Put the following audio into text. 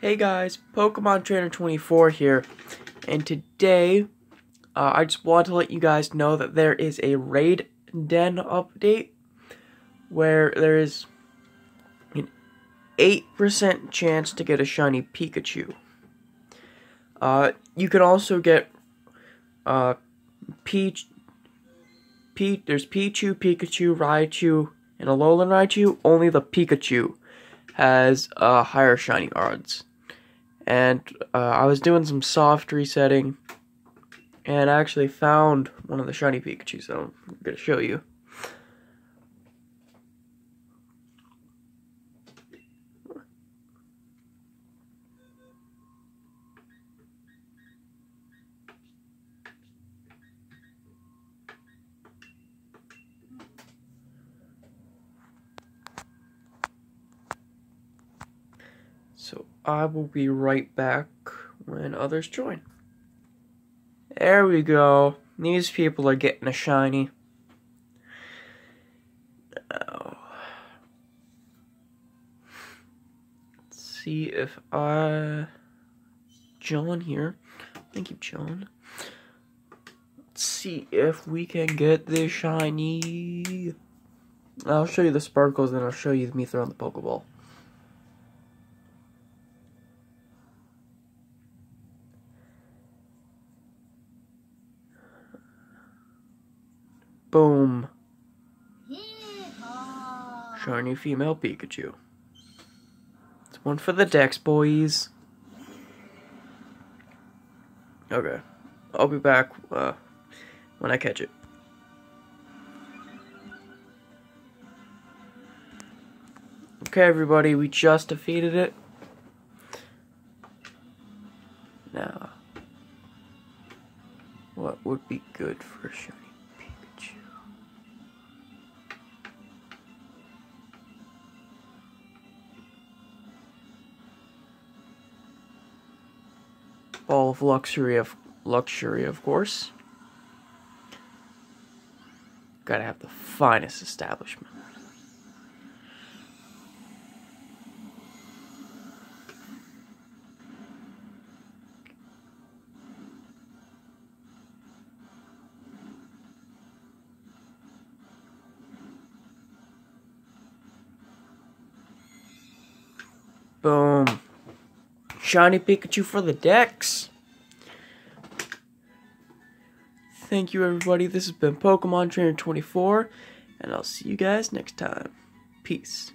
Hey guys, Pokemon Trainer 24 here, and today uh, I just want to let you guys know that there is a Raid Den update where there is an 8% chance to get a shiny Pikachu. Uh, you can also get uh, Peach, Pe there's Pichu, Pikachu, Raichu, and Alolan Raichu. Only the Pikachu has uh, higher shiny odds and uh, I was doing some soft resetting, and I actually found one of the shiny Pikachu, so I'm gonna show you. I will be right back when others join. There we go. These people are getting a shiny. Now, let's see if I... John here. Thank you, John. Let's see if we can get this shiny. I'll show you the sparkles, then I'll show you me throwing the Pokeball. Boom. Shiny female Pikachu. It's one for the Dex, boys. Okay. I'll be back uh, when I catch it. Okay, everybody, we just defeated it. Now, what would be good for a shiny? Ball of luxury of luxury, of course. Gotta have the finest establishment. Boom. Shiny Pikachu for the Dex. Thank you, everybody. This has been Pokemon Trainer 24, and I'll see you guys next time. Peace.